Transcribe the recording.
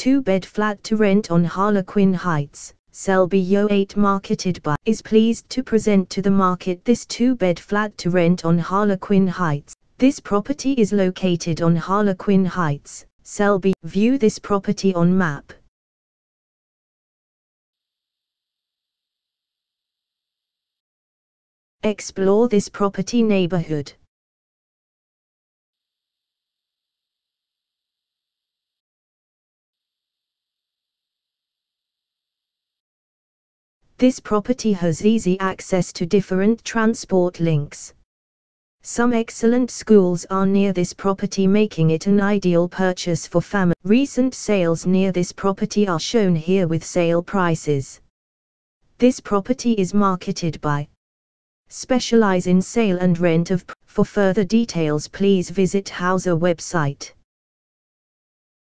two-bed flat to rent on Harlequin Heights. Selby Yo8 marketed by is pleased to present to the market this two-bed flat to rent on Harlequin Heights. This property is located on Harlequin Heights, Selby. View this property on map. Explore this property neighborhood. This property has easy access to different transport links. Some excellent schools are near this property making it an ideal purchase for families. Recent sales near this property are shown here with sale prices. This property is marketed by Specialize in sale and rent of For further details please visit Houser website.